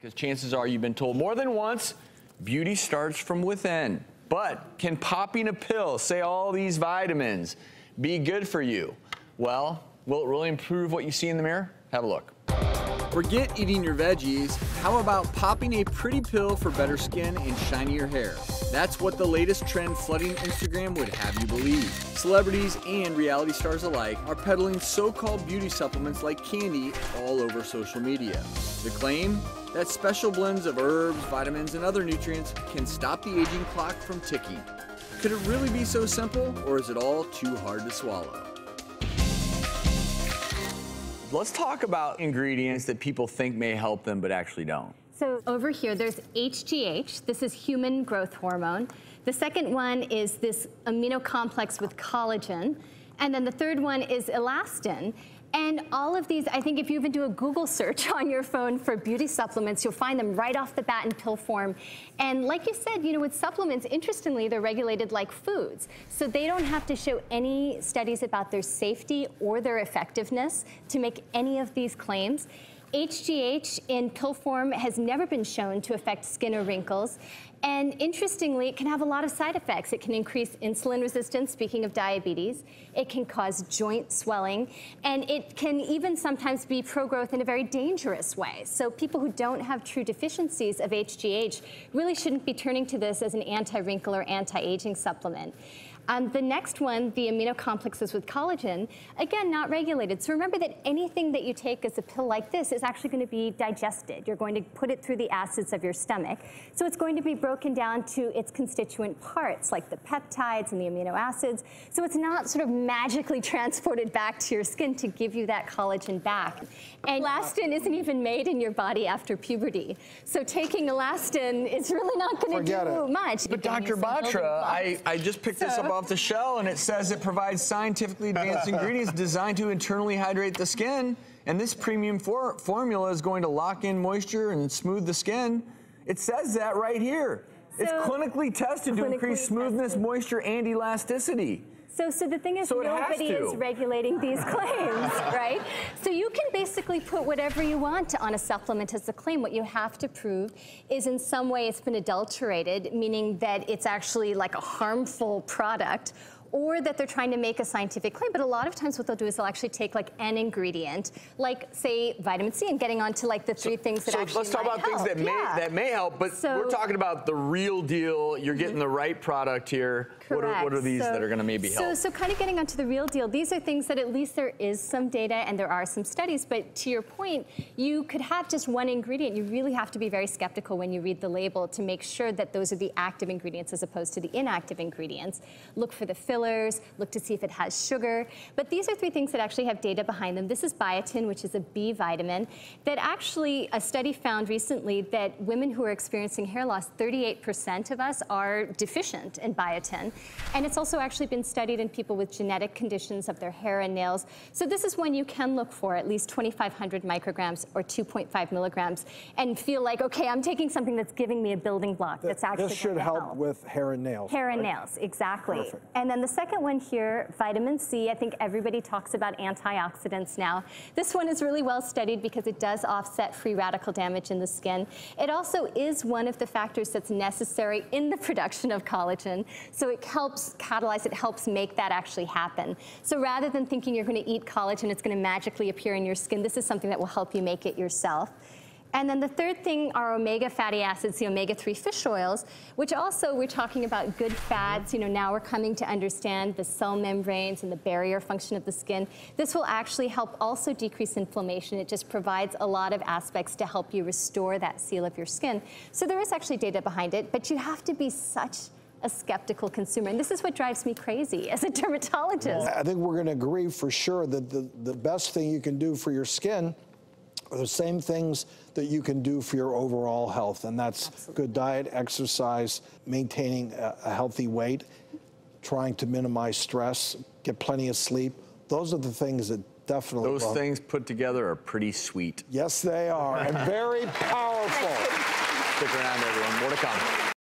Because chances are you've been told more than once beauty starts from within. But can popping a pill, say all these vitamins, be good for you? Well, will it really improve what you see in the mirror? Have a look. Forget eating your veggies. How about popping a pretty pill for better skin and shinier hair? That's what the latest trend flooding Instagram would have you believe. Celebrities and reality stars alike are peddling so called beauty supplements like candy all over social media. The claim? That special blends of herbs, vitamins, and other nutrients can stop the aging clock from ticking. Could it really be so simple, or is it all too hard to swallow? Let's talk about ingredients that people think may help them but actually don't. So over here, there's HGH. This is human growth hormone. The second one is this amino complex with collagen. And then the third one is elastin. And all of these, I think if you even do a Google search on your phone for beauty supplements, you'll find them right off the bat in pill form. And like you said, you know, with supplements, interestingly, they're regulated like foods. So they don't have to show any studies about their safety or their effectiveness to make any of these claims. HGH in pill form has never been shown to affect skin or wrinkles. And interestingly, it can have a lot of side effects. It can increase insulin resistance, speaking of diabetes. It can cause joint swelling. And it can even sometimes be pro-growth in a very dangerous way. So people who don't have true deficiencies of HGH really shouldn't be turning to this as an anti-wrinkle or anti-aging supplement. Um, the next one, the amino complexes with collagen, again, not regulated. So remember that anything that you take as a pill like this is actually going to be digested. You're going to put it through the acids of your stomach. So it's going to be broken down to its constituent parts, like the peptides and the amino acids. So it's not sort of magically transported back to your skin to give you that collagen back. And elastin isn't even made in your body after puberty. So taking elastin is really not going to do it. much. But Dr. Batra, I, I just picked so, this up off the shell and it says it provides scientifically advanced ingredients designed to internally hydrate the skin. And this premium for formula is going to lock in moisture and smooth the skin. It says that right here. So it's clinically tested clinically to increase smoothness, tested. moisture, and elasticity. So, so the thing is, so nobody is regulating these claims, right? So you can basically put whatever you want on a supplement as a claim. What you have to prove is in some way it's been adulterated, meaning that it's actually like a harmful product or that they're trying to make a scientific claim. But a lot of times what they'll do is they'll actually take like an ingredient, like say vitamin C, and getting onto like the three so, things that actually so actually let's talk about help. things that may that may help. But so, we're talking about the real deal. You're getting mm -hmm. the right product here. Correct. What are, what are these so, that are going to maybe help? So, so kind of getting onto the real deal. These are things that at least there is some data and there are some studies. But to your point, you could have just one ingredient. You really have to be very skeptical when you read the label to make sure that those are the active ingredients as opposed to the inactive ingredients. Look for the Look to see if it has sugar. But these are three things that actually have data behind them. This is biotin, which is a B vitamin, that actually a study found recently that women who are experiencing hair loss, 38% of us are deficient in biotin. And it's also actually been studied in people with genetic conditions of their hair and nails. So this is one you can look for, at least 2,500 micrograms or 2.5 milligrams, and feel like, okay, I'm taking something that's giving me a building block that's actually This should help, help, with hair and nails. Hair right? and nails, exactly. Perfect. And then the second one here vitamin C. I think everybody talks about antioxidants now. This one is really well studied because it does offset free radical damage in the skin. It also is one of the factors that's necessary in the production of collagen. So it helps catalyze, it helps make that actually happen. So rather than thinking you're going to eat collagen, it's going to magically appear in your skin, this is something that will help you make it yourself. And then the third thing are omega fatty acids, the omega-3 fish oils, which also we're talking about good fats. You know, now we're coming to understand the cell membranes and the barrier function of the skin. This will actually help also decrease inflammation. It just provides a lot of aspects to help you restore that seal of your skin. So there is actually data behind it, but you have to be such a skeptical consumer. And this is what drives me crazy as a dermatologist. I think we're going to agree for sure that the, the best thing you can do for your skin are the same things that you can do for your overall health, and that's Absolutely. good diet, exercise, maintaining a, a healthy weight, trying to minimize stress, get plenty of sleep. Those are the things that definitely. Those things put together are pretty sweet. Yes, they are, and very powerful. Stick around, everyone. More to come.